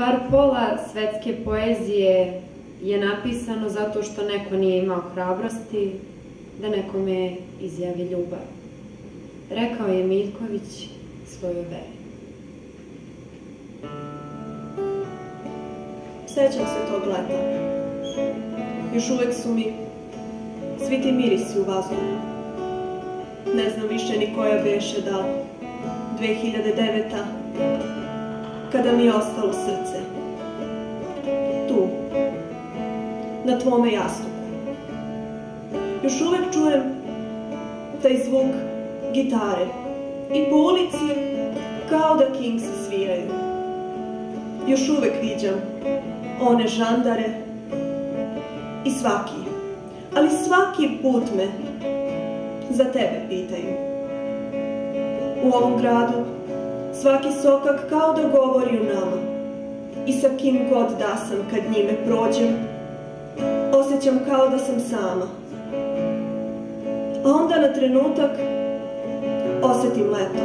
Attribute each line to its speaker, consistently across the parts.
Speaker 1: bar pola svetske poezije je napisano zato što neko nije imao hrabrosti da nekome izjavi ljubav. Rekao je Miljković svoju veri.
Speaker 2: Sećam se tog leta. Još uvek su mi svi ti mirisi u vazduhu. Ne znam više ni koja beše da 2009. kada mi je ostalo srce. Na tvome jastuku. Još uvek čujem taj zvuk gitare i po ulici kao da Kingsi sviraju. Još uvek viđam one žandare i svaki, ali svaki put me za tebe pitaju. U ovom gradu svaki sokak kao da govori u nama i sa kim god da sam kad njime prođem, osjećam kao da sam sama. A onda na trenutak osjetim leto.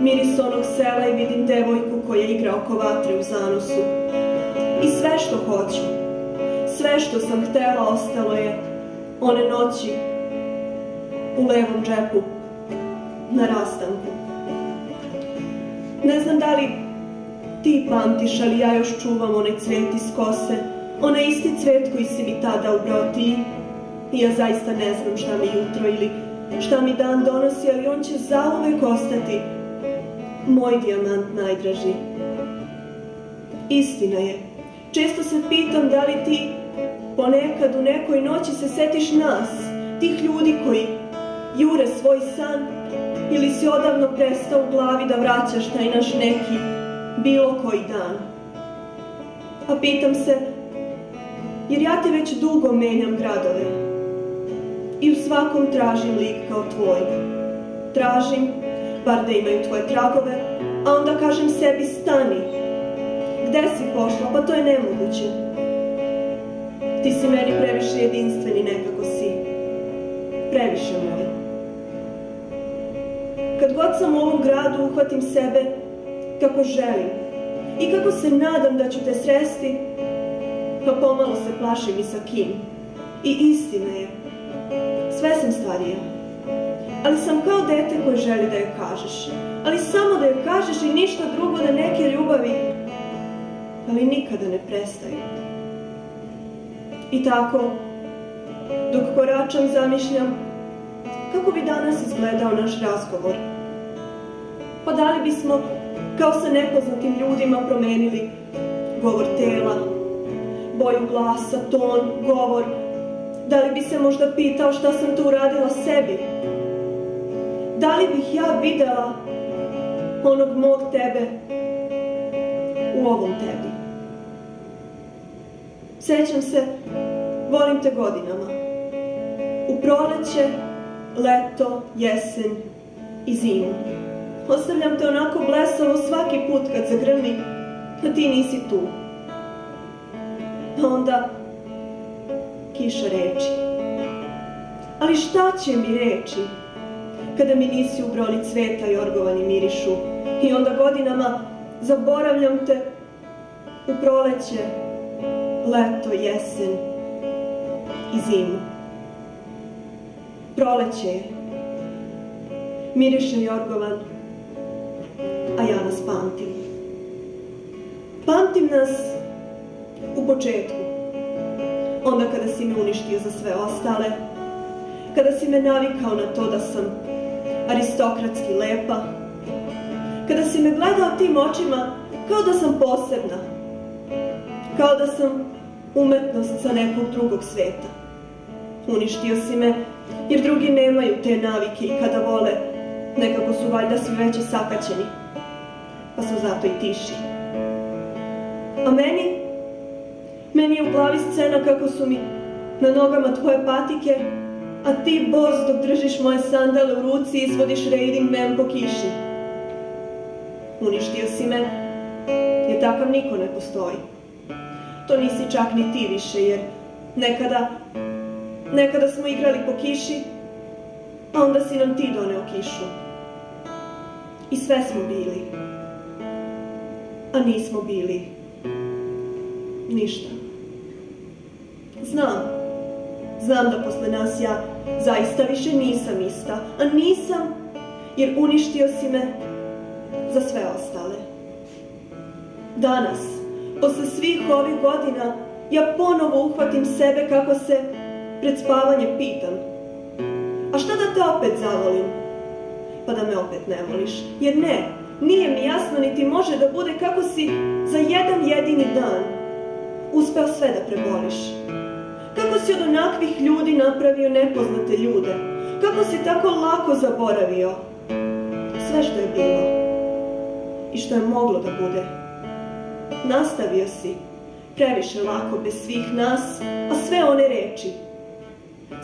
Speaker 2: Miris onog sela i vidim devojku koja igra oko vatre u zanosu. I sve što hoću, sve što sam htela ostalo je one noći u levom džepu na rastanku. Ne znam da li ti pamtiš, ali ja još čuvam onaj cvet iz kose, onaj isti cvet koji si mi tada ubrao ti. Ja zaista ne znam šta mi jutro ili šta mi dan donosi, ali on će zauvek ostati moj dijamant najdraži. Istina je, često se pitam da li ti ponekad u nekoj noći se setiš nas, tih ljudi koji jure svoj san ili si odavno prestao u glavi da vraćaš taj naš neki bilo koji dan. A pitam se, jer ja te već dugo menjam gradove i u svakom tražim lik kao tvoj. Tražim, bar da imaju tvoje tragove, a onda kažem sebi stani. Gde si pošla? Pa to je nemoguće. Ti si meni previše jedinstveni nekako si. Previše moj. Kad god sam u ovom gradu uhvatim sebe kako želim i kako se nadam da ću te sresti, pa pomalo se plašim i sa kim. I istina je, sve sam starija. Ali sam kao dete koje želi da joj kažeš. Ali samo da joj kažeš i ništa drugo da neke ljubavi, ali nikada ne prestaju. I tako, dok koračam zamišljam, kako bi danas izgledao naš razgovor. Pa da li bismo, kao sa nepoznatim ljudima, promenili govor tela, boju glasa, ton, govor, da li bi se možda pitao šta sam tu uradila sebi? Da li bih ja videla onog mog tebe u ovom tebi? Sećam se, volim te godinama. U proleće, leto, jesen i zimu. Ostavljam te onako blesavo svaki put kad zagrmi, a ti nisi tu. Pa onda kiša reči. Ali šta će mi reći kada mi nisi ubrali cveta i orgovani mirišu i onda godinama zaboravljam te u proleće, leto, jesen i zimu. Proleće je, miriše jorgovan, a ja nas pamtim. Pamtim nas u početku, onda kada si me uništio za sve ostale, kada si me navikao na to da sam aristokratski lepa, kada si me gledao tim očima kao da sam posebna, kao da sam umetnost sa nekog drugog sveta. Uništio si me jer drugi nemaju te navike i kada vole, nekako su valjda svi veće sakaćeni, pa su zato i tiši. A meni meni je u glavi scena kako su mi na nogama tvoje patike, a ti bos dok držiš moje sandale u ruci i izvodiš raiding man po kiši. Uništio si me, jer takav niko ne postoji. To nisi čak ni ti više, jer nekada, nekada smo igrali po kiši, a onda si nam ti doneo kišu. I sve smo bili. a nismo bili ništa. Znam, znam da posle nas ja zaista više nisam ista, a nisam jer uništio si me za sve ostale. Danas, posle svih ovih godina, ja ponovo uhvatim sebe kako se pred spavanje pitam. A šta da te opet zavolim? Pa da me opet ne voliš. Jer ne, nije mi jasno niti može da bude kako si za jedan jedini dan uspeo sve da preboliš. Kako si od onakvih ljudi napravio nepoznate ljude? Kako si tako lako zaboravio sve što je bilo i što je moglo da bude? Nastavio si previše lako bez svih nas, a sve one reči,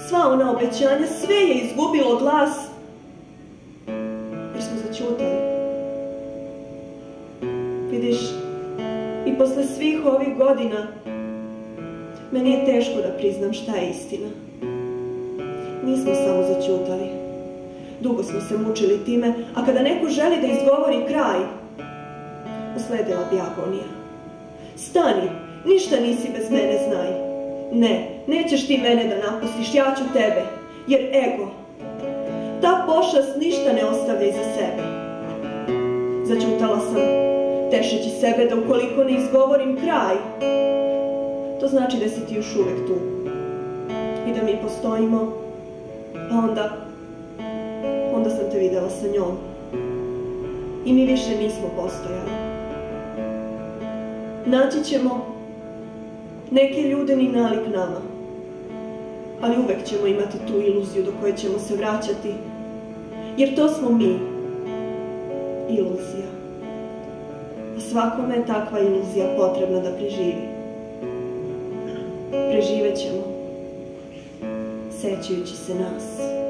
Speaker 2: sva ona obećanja, sve je izgubilo glas, svih ovih godina, meni je teško da priznam šta je istina. Nismo samo začutali. Dugo smo se mučili time, a kada neko želi da izgovori kraj, usledila bi agonija. Stani, ništa nisi bez mene, znaj. Ne, nećeš ti mene da napustiš, ja ću tebe, jer ego, ta pošast ništa ne ostavlja iza sebe. Začutala sam, tešeći sebe da ukoliko ne izgovorim kraj, to znači da si ti još uvek tu. I da mi postojimo, a onda, onda sam te videla sa njom. I mi više nismo postojali. Naći ćemo neke ljude ni nalik nama, ali uvek ćemo imati tu iluziju do koje ćemo se vraćati, jer to smo mi, iluzija. Svakome je takva iluzija potrebna da preživi. Preživet ćemo, sećajući se nas.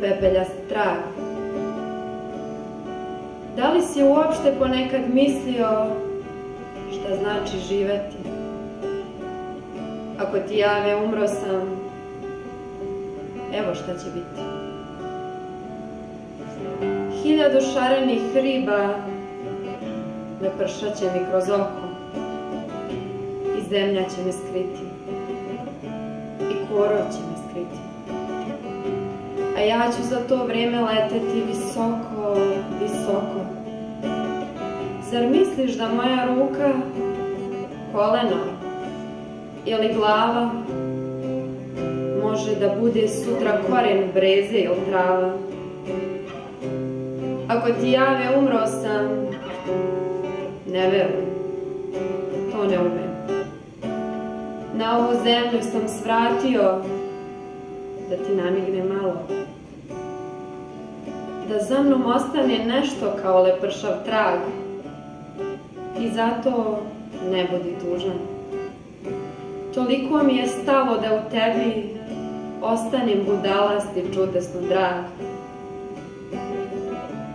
Speaker 1: Pepelja strah. Da li si uopšte ponekad mislio šta znači živeti? Ako ti jave umro sam, evo šta će biti. Hiljadu šarenih riba napršat će mi kroz oko i zemlja će me skriti i korov će me skriti. A ja ću za to vrijeme leteti visoko, visoko. Zar misliš da moja ruka, koleno ili glava može da bude sutra koren breze ili trava? Ako ti jave umro sam, ne verujem, to ne umem. Na ovu zemlju sam svratio da ti namigne malo. Da za mnom ostane nešto kao lepršav trag i zato ne budi tužan. Toliko mi je stalo da u tebi ostanem budalast i čudesno drag.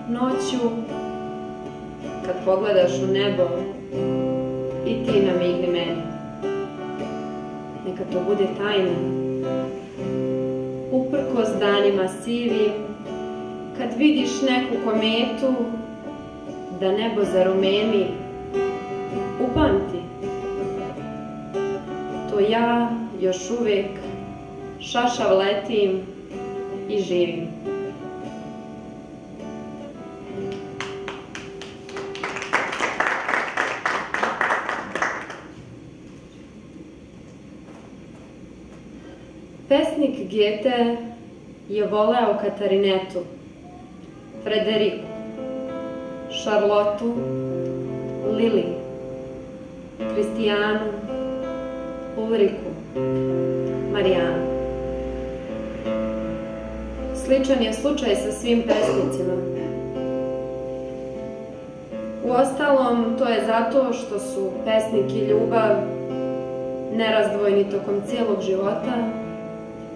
Speaker 1: Noću, kad pogledaš u nebo, i ti namigni meni. Neka to bude tajna. Uprkos danima sivim, kad vidiš neku kometu, da nebo zarumeni, upamti. To ja još uvek šašav letim i živim. Pesnik Gete je voleo Katarinetu, Frederiku, Šarlotu, Lili, Kristijanu, Ulriku, Marijanu. sličan je slučaj sa svim pesnicima. Uostalom, to je zato što su pesnik i ljubav nerazdvojni tokom cijelog života,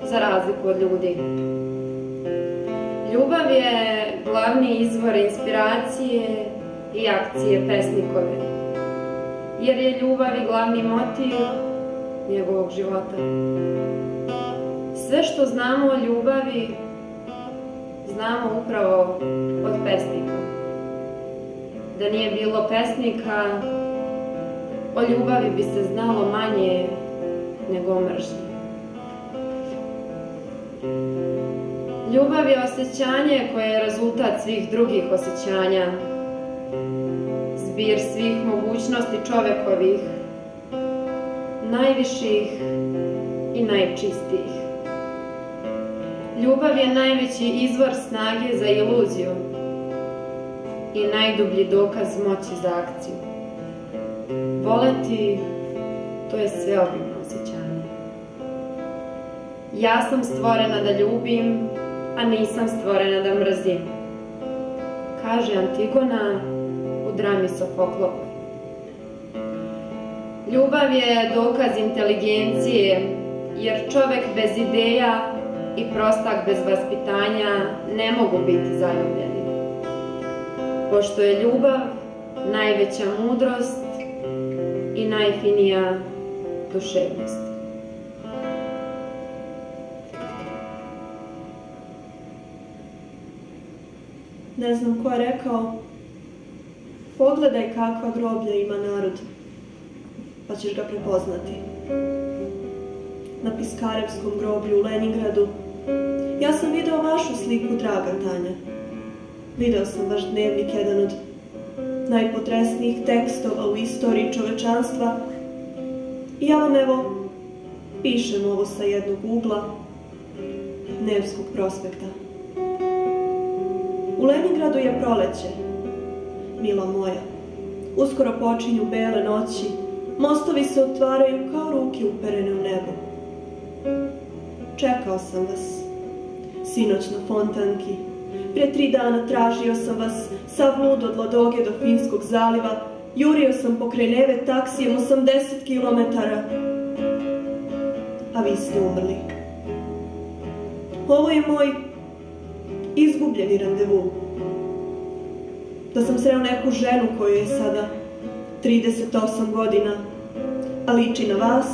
Speaker 1: za razliku od ljudi. Ljubav je glavni izvor inspiracije i akcije pesnikove, jer je ljubav i glavni motiv njegovog života. Sve što znamo o ljubavi, znamo upravo od pesnika. Da nije bilo pesnika, o ljubavi bi se znalo manje nego o. Ljubav je osjećanje koje je rezultat svih drugih osjećanja, zbir svih mogućnosti čovekovih, najviših i najčistijih. Ljubav je najveći izvor snage za iluziju i najdublji dokaz moći za akciju. Voleti, to je sveobimno osjećanje. Ja sam stvorena da ljubim, a nisam stvorena da mrzim, kaže Antigona u drami Sofoklopa. Ljubav je dokaz inteligencije, jer čovek bez ideja i prostak bez vaspitanja ne mogu biti zaljubljeni. Pošto je ljubav najveća mudrost i najfinija duševnost.
Speaker 2: Ne znam ko je rekao, pogledaj kakva groblja ima narod, pa ćeš ga prepoznati. Na Piskarevskom groblju u Leningradu ja sam video vašu sliku, draga Tanja. Video sam vaš dnevnik, jedan od najpotresnijih tekstova u istoriji čovečanstva. I ja vam evo pišem ovo sa jednog ugla Nevskog prospekta. U Leningradu je proleće, mila moja. Uskoro počinju bele noći, mostovi se otvaraju kao ruke uperene u nebo. Čekao sam vas, sinoć na fontanki. Prije tri dana tražio sam vas, sav lud od Ladoge do Finskog zaliva, jurio sam pokraj neve taksijem 80 km, a vi ste umrli. Ovo je moj izgubljeni randevu. Da sam sreo neku ženu koju je sada 38 godina, a liči na vas,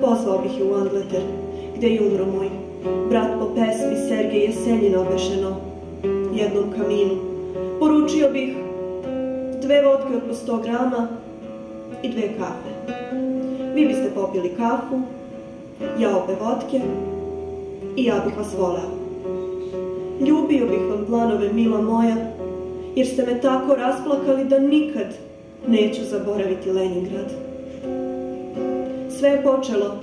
Speaker 2: pozvao bih je u Angleter, gdje je umro moj brat po pesmi Sergej Jesenjin obešeno jednom kaminu. Poručio bih dve vodke od po 100 grama i dve kafe. Vi biste popili kafu, ja obe vodke i ja bih vas voleo. Ljubio bih vam planove, mila moja, jer ste me tako rasplakali da nikad neću zaboraviti Leningrad. Sve je počelo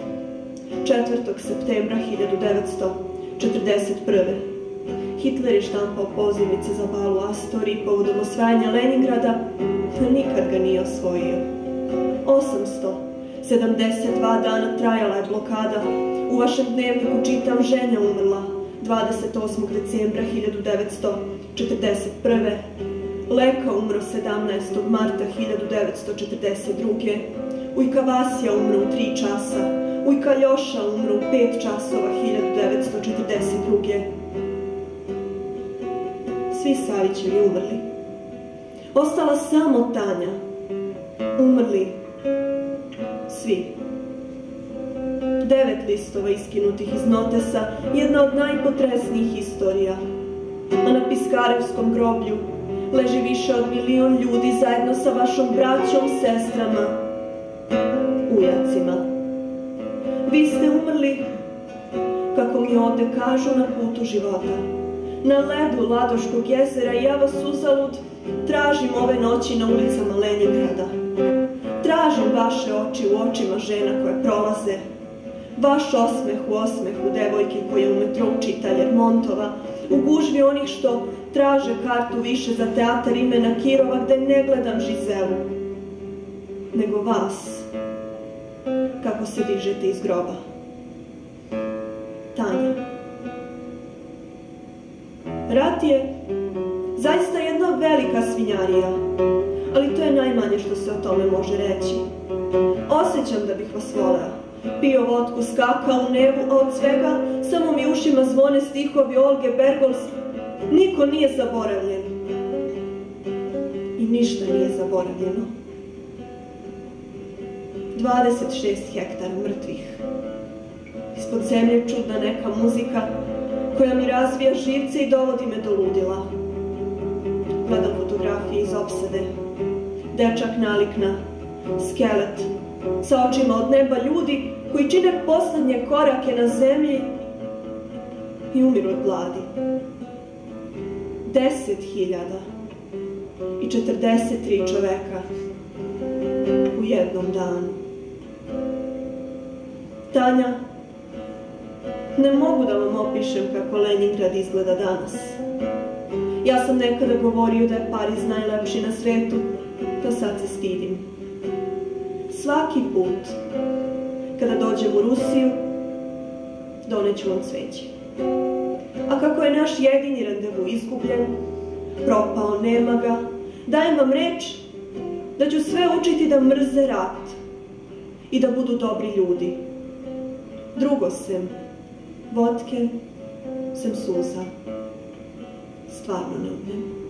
Speaker 2: 4. septembra 1941. Hitler je štampao pozivnice za balu Astori povodom osvajanja Leningrada, a nikad ga nije osvojio. 872 dana trajala je blokada. U vašem dnevniku čitam ženja umrla 28. decembra 1941. Leka umro 17. marta 1942. Ujka Vasija umro u 3 časa. Ujka Ljoša umro u 5 časova 1942. Svi Savićevi umrli. Ostala samo Tanja. Umrli. Svi. Devet listova iskinutih iz notesa, jedna od najpotresnijih istorija. A na Piskarevskom groblju leži više od milion ljudi zajedno sa vašom braćom, sestrama, ujacima. Vi ste umrli, kako mi ovde kažu, na putu života. Na ledu Ladoškog jezera ja vas uzalud tražim ove noći na ulicama Leningrada. Tražim vaše oči u očima žena koje prolaze, vaš osmeh u osmehu devojke koje u metro čita Ljermontova, u gužvi onih što traže kartu više za teatar imena Kirova gde ne gledam Žizelu, nego vas, kako se dižete iz groba. Tanja, Rat je zaista jedna velika svinjarija, ali to je najmanje što se o tome može reći. Osjećam da bih vas voleo. Pio vodku, skakao u nebu, a od svega samo mi ušima zvone stihovi Olge Bergols. Niko nije zaboravljen. I ništa nije zaboravljeno. 26 hektara mrtvih. Ispod zemlje čudna neka muzika koja mi razvija živce i dovodi me do ludila. Gledam fotografije iz opsade. Dečak nalikna, skelet, sa očima od neba ljudi koji čine poslednje korake na zemlji i umiru od gladi. Deset hiljada i četrdeset tri čoveka u jednom danu. Tanja, ne mogu da vam opišem kako Leningrad izgleda danas. Ja sam nekada govorio da je Pariz najlepši na svetu, to sad se stidim. Svaki put, kada dođem u Rusiju, doneću vam cveće. A kako je naš jedini randevu izgubljen, propao, nema ga, dajem vam reč da ću sve učiti da mrze rat i da budu dobri ljudi. Drugo sem, vodke, sem suza. Stvarno ne umem.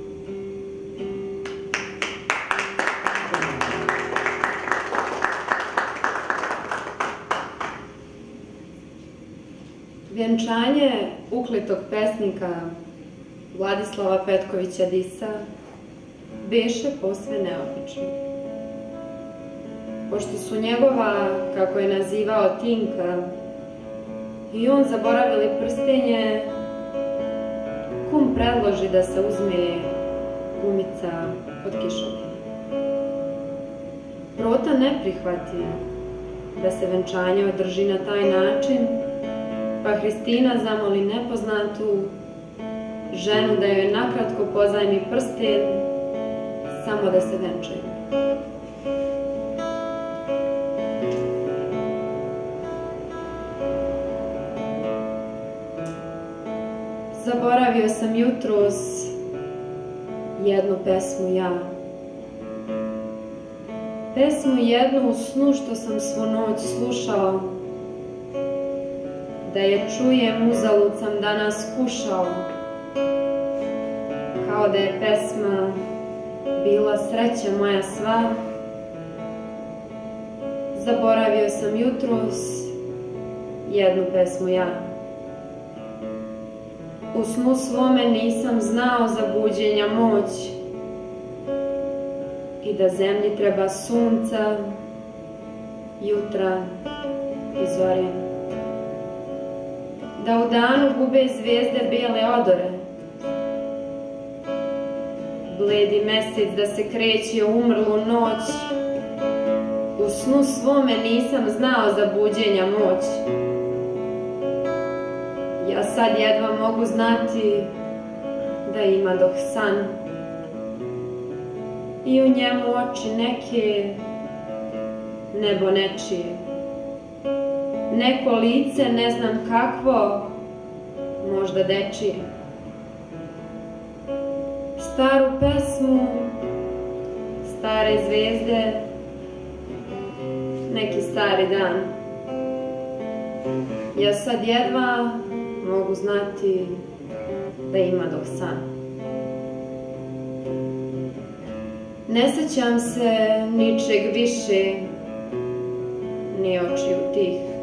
Speaker 1: Vjenčanje uklitog pesnika Vladislava Petkovića Disa beše posve neobično. Pošto su njegova, kako je nazivao Tinka, i on zaboravili prstenje, kum predloži da se uzme gumica od kišovina. Prota ne prihvati da se venčanje održi na taj način, pa Hristina zamoli nepoznatu ženu da joj nakratko pozajmi prsten, samo da se venčaju. Zaboravio sam jutros jednu pesmu ja. Pesmu jednu u snu što sam svu noć slušao. Da je čujem uzalud sam danas kušao. Kao da je pesma bila sreća moja sva. Zaboravio sam jutros jednu pesmu ja. U snu svome nisam znao za buđenja moć i da zemlji treba sunca, jutra i zore. Da u danu gube zvijezde bijele odore, bledi mesec da se kreće umrlu noć, u snu svome nisam znao za buđenja moć. Ja sad jedva mogu znati da ima dok san. I u njemu oči neke nebo nečije. Neko lice, ne znam kakvo, možda dečije. Staru pesmu, stare zvezde, neki stari dan. Ja sad jedva mogu znati da ima dok san. Ne sećam se ničeg više, ni očiju tih.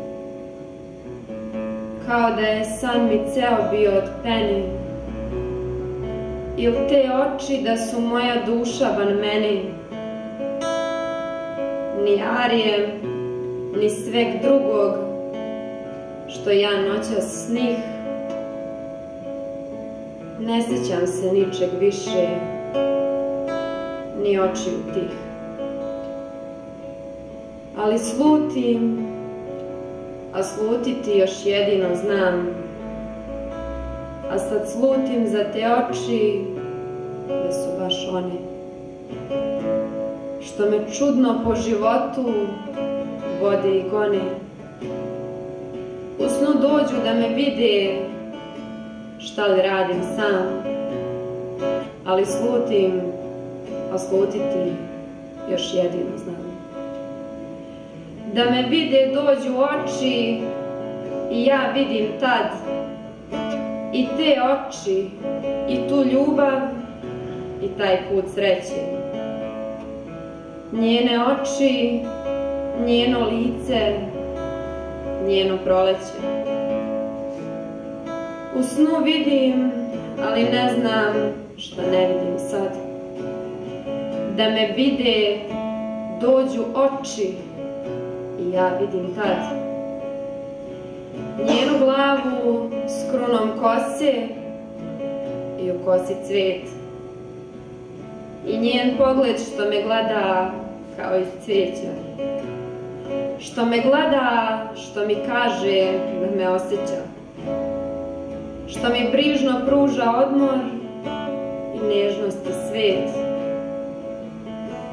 Speaker 1: Kao da je san mi ceo bio od peni, ili te oči da su moja duša van meni. Ni arijem, ni sveg drugog, što ja noća snih, ne sećam se ničeg više, ni očiju tih. Ali slutim, a slutiti još jedino znam, a sad slutim za te oči, da su baš one, što me čudno po životu vode i gone. U snu dođu da me vide šta li radim sam, ali slutim, a slutiti još jedino znam. Da me vide dođu oči i ja vidim tad i te oči i tu ljubav i taj put sreće. Njene oči, njeno lice, njeno proleće. U snu vidim, ali ne znam šta ne vidim sad. Da me vide, dođu oči i ja vidim tad. Njenu glavu s krunom kose i u kosi cvet. I njen pogled što me gleda kao iz cvijeća. Što me gleda, što mi kaže da me osjeća. Što mi brižno pruža odmor i nežnost i svet.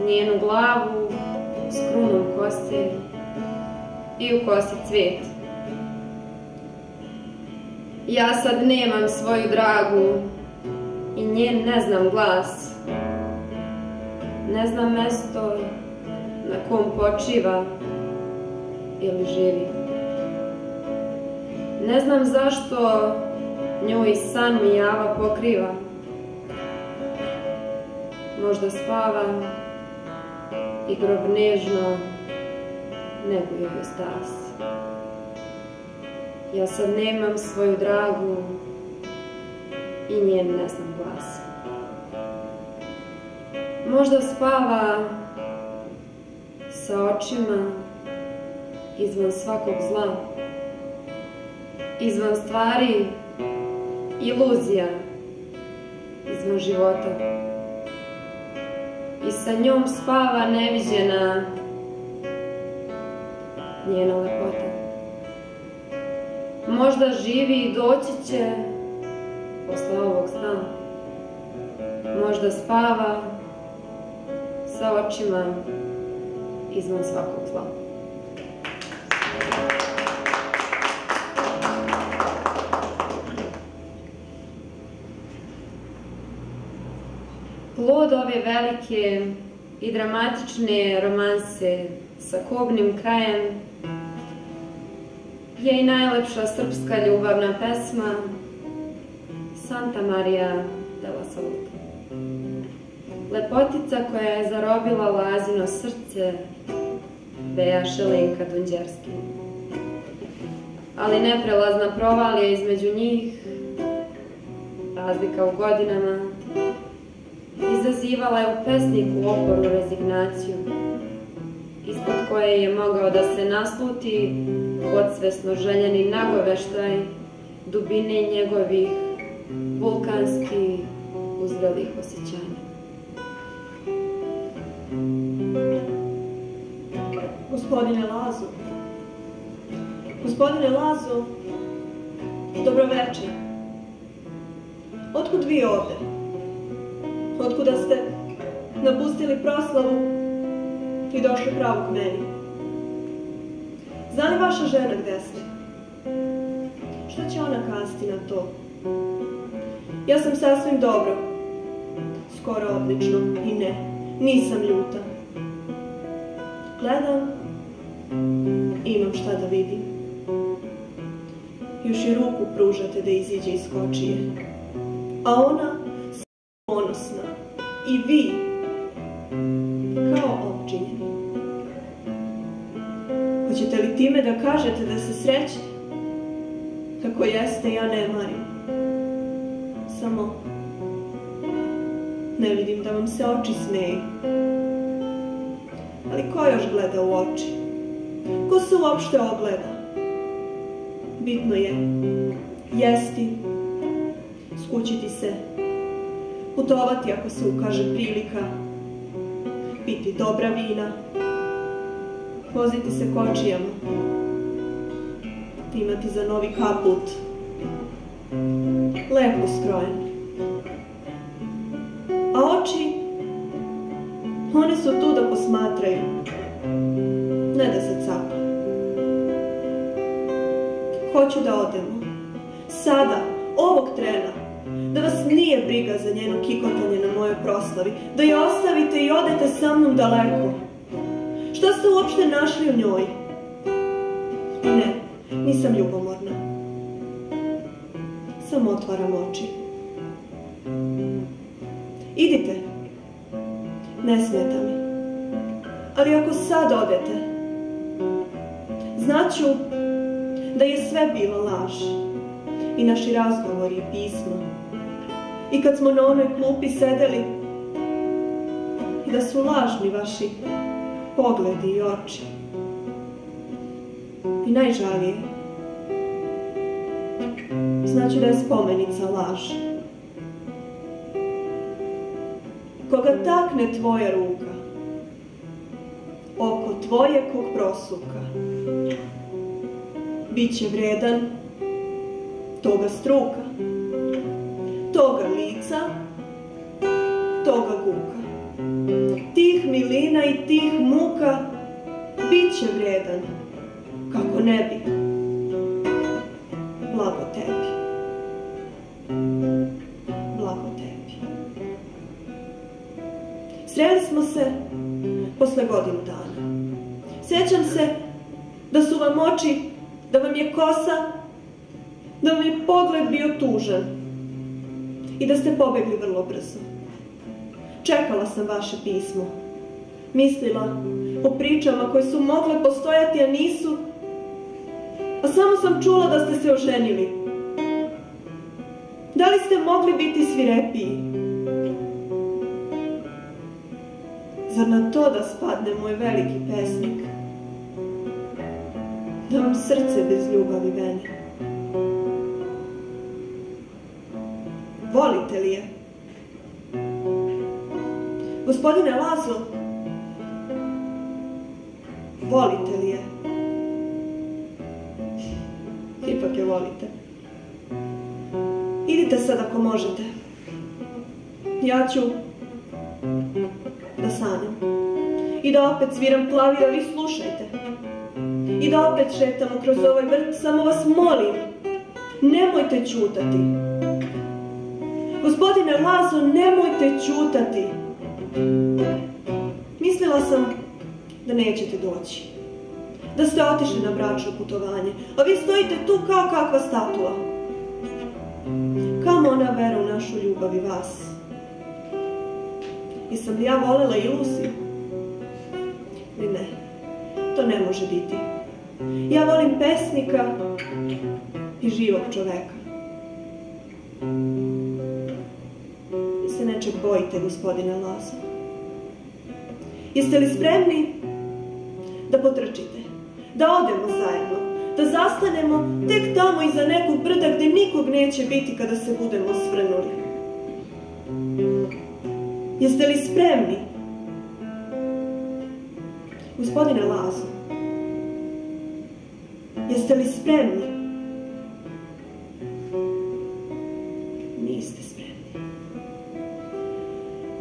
Speaker 1: Njenu glavu s krunom kose i u kosi cvijet. Ja sad nemam svoju dragu i njen ne znam glas. Ne znam mesto na kom počiva ili živi. Ne znam zašto nju i san mi java pokriva. Možda spava i grob nežno neguje joj stas. Ja sad nemam svoju dragu i njen ne znam glas. Možda spava sa očima izvan svakog zla, izvan stvari, iluzija, izvan života. I sa njom spava neviđena njena lepota. Možda živi i doći će posle ovog sna. Možda spava sa očima izvan svakog zla. Plod ove velike i dramatične romanse sa kobnim krajem je i najlepša srpska ljubavna pesma Santa Maria della Salute. Lepotica koja je zarobila lazino srce Beja Šelenka Dunđerski. Ali neprelazna provalija između njih, razlika u godinama, izazivala je u pesniku opornu rezignaciju, ispod koje je mogao da se nasluti podsvesno željeni nagoveštaj dubine njegovih vulkanski uzvrelih osjećanja.
Speaker 2: Gospodine Lazo, gospodine Lazo, dobroveče. Otkud vi ovde? Otkuda ste napustili proslavu i došli pravo k meni? Zna li vaša žena gde ste? Šta će ona kazati na to? Ja sam sasvim dobro. Skoro odlično. I ne, nisam ljuta. Gledam, imam šta da vidim. Još i ruku pružate da iziđe iz kočije. A ona ponosna. I vi, time da kažete da se srećete? Kako jeste, ja ne marim. Samo ne vidim da vam se oči smeju. Ali ko još gleda u oči? Ko se uopšte ogleda? Bitno je jesti, skućiti se, putovati ako se ukaže prilika, piti dobra vina, voziti se kočijama, imati za novi kaput, lepo skrojen. A oči, one su tu da posmatraju, ne da se capa. Hoću da odemo, sada, ovog trena, da vas nije briga za njeno kikotanje na mojoj proslavi, da je ostavite i odete sa mnom daleko. Šta ste uopšte našli u njoj? Ne, nisam ljubomorna. Samo otvaram oči. Idite. Ne smeta mi. Ali ako sad odete, znaću da je sve bilo laž. I naši razgovori i pismo. I kad smo na onoj klupi sedeli, da su lažni vaši pogledi i oči. I najžalije, znači da je spomenica laž. Koga takne tvoja ruka, oko tvoje kog prosuka, bit će vredan toga struka, bit će vredan, kako ne bi. Blago tebi. Blago tebi. Sreli smo se posle godinu dana. Sjećam se da su vam oči, da vam je kosa, da vam je pogled bio tužan i da ste pobegli vrlo brzo. Čekala sam vaše pismo. Mislila o pričama koje su mogle postojati, a nisu. A samo sam čula da ste se oženili. Da li ste mogli biti svirepiji? Zar na to da spadne moj veliki pesnik? Da vam srce bez ljubavi veni. Volite li je? Gospodine Lazo, volite li je? Ipak je volite. Idite sad ako možete. Ja ću da sanjam. I da opet sviram klavir, a slušajte. I da opet šetamo kroz ovaj vrt, samo vas molim, nemojte čutati. Gospodine Lazo, nemojte čutati. Mislila sam da nećete doći. Da ste otišli na bračno putovanje, a vi stojite tu kao kakva statua. Kamo ona vera u našu ljubav i vas? Jesam li ja volela iluziju? Ni ne, to ne može biti. Ja volim pesnika i živog čoveka. Vi se nečeg bojite, gospodine Lazo. Jeste li spremni da potrčite, da odemo zajedno, da zastanemo tek tamo iza nekog brda gdje nikog neće biti kada se budemo svrnuli? Jeste li spremni? Gospodine Lazo, jeste li spremni? Niste spremni.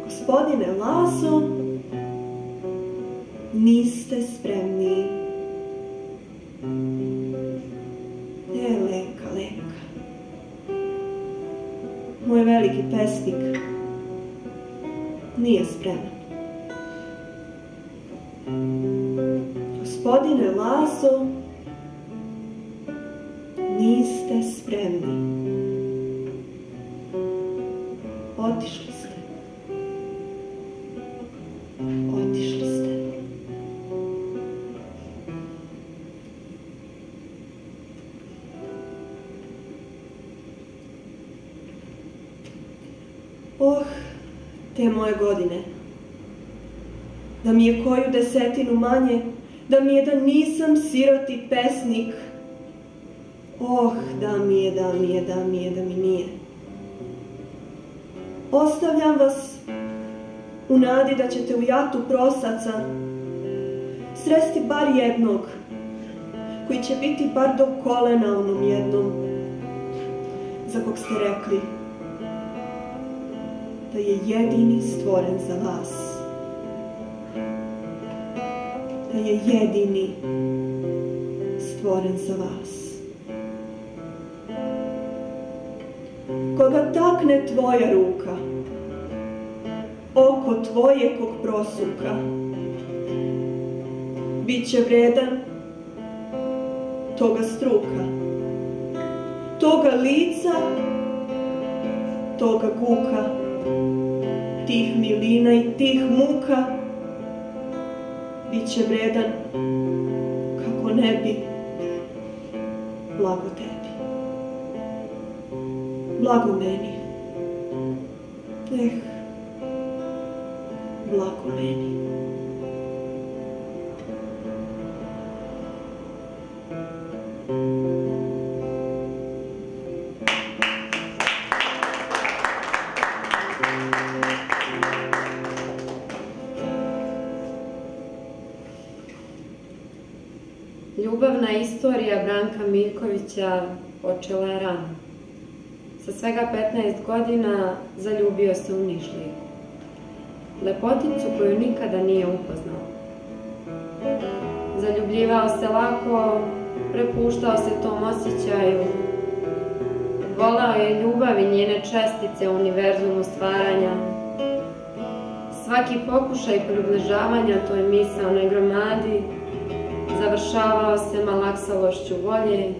Speaker 2: Gospodine Lazo, niste spremni. E, Lenka, Lenka. Moj veliki pesnik nije spreman. Gospodine Lazo, niste spremni. Otišli ste. Te moje godine. Da mi je koju desetinu manje, da mi je da nisam siroti pesnik. Oh, da mi je, da mi je, da mi je, da mi nije. Ostavljam vas u nadi da ćete u jatu prosaca sresti bar jednog, koji će biti bar do kolena onom jednom, za kog ste rekli da je jedini stvoren za vas. Da je jedini stvoren za vas. koga takne tvoja ruka, oko tvoje kog prosuka, bit će vredan toga struka, toga lica, toga kuka, tih milina i tih muka, bit će vredan kako ne bi blago tebi. Blago meni. Eh, blago meni.
Speaker 1: Istorija Branka Miljkovića počela je rano. Sa svega 15 godina zaljubio se u Nišliku. Lepoticu koju nikada nije upoznao. Zaljubljivao se lako, prepuštao se tom osjećaju. Volao je ljubav i njene čestice u univerzumu stvaranja. Svaki pokušaj približavanja toj misaonoj gromadi završavao se malaksalošću volje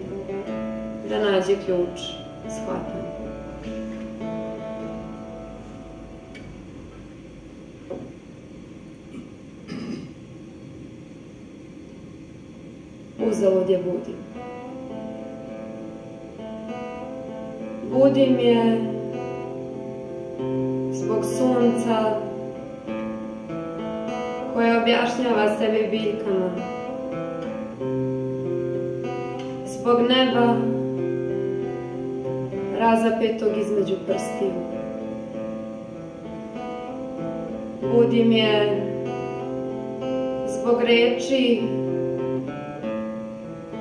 Speaker 1: da nađe ključ shvatanja. Uzalud je budim. Budim je zbog sunca koje objašnjava sebi biljkama zbog neba razapetog između prstiju. Budim je zbog reči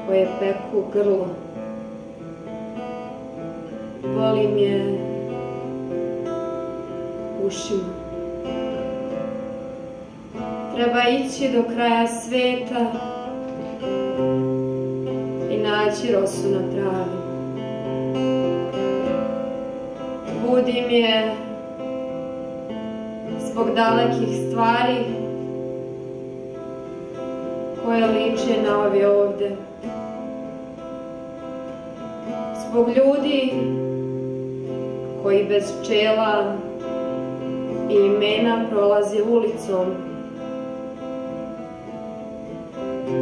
Speaker 1: koje peku grlo. Volim je ušima. Treba ići do kraja sveta naći rosu na travi. Budim je zbog dalekih stvari koje liče na ove ovde. Zbog ljudi koji bez čela i imena prolaze ulicom.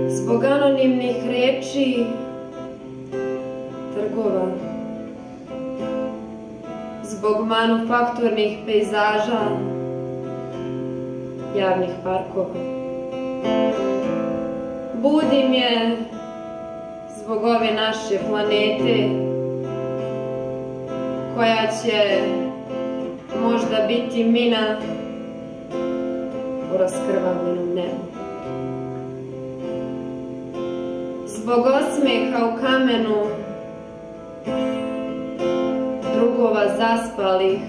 Speaker 1: Zbog anonimnih reči zbog manufakturnih pejzaža, javnih parkova. Budim je zbog ove naše planete, koja će možda biti mina u raskrvavljenom nebu. Zbog osmeha u kamenu drugova zaspalih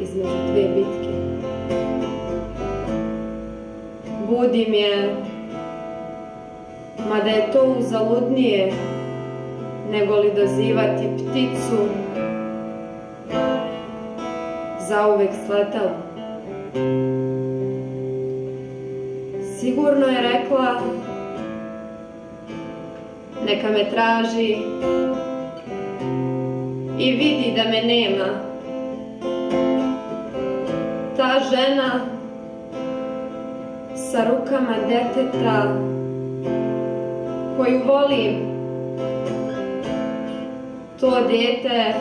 Speaker 1: između dve bitke. Budim je, mada je to uzaludnije nego li dozivati pticu zauvek sletala. Sigurno je rekla neka me traži i vidi da me nema. Ta žena sa rukama deteta koju volim, to dete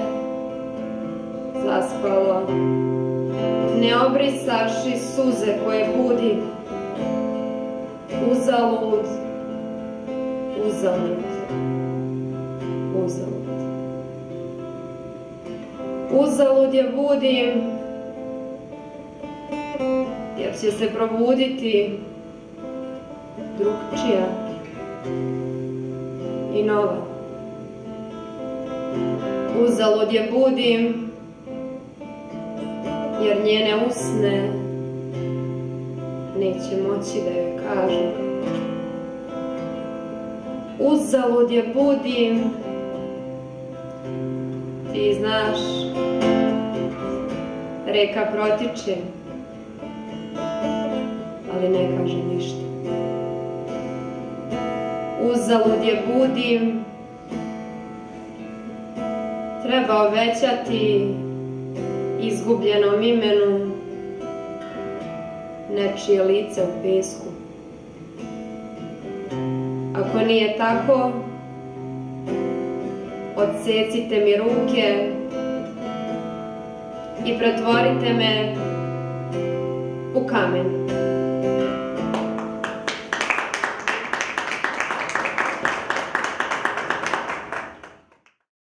Speaker 1: zaspalo, ne obrisaši suze koje budi, uzalud, uzalud, uzalud. Uzalud je budim, jer će se probuditi drugčija i nova. Uzalud je budim, jer njene usne neće moći da joj kažu. Uzalud je budim, Ti znaš, reka protiče, ali ne kaže ništa. Uzalud je budim, treba obećati izgubljenom imenu nečije lice u pesku. Ako nije tako, odsecite mi ruke i pretvorite me u kamen.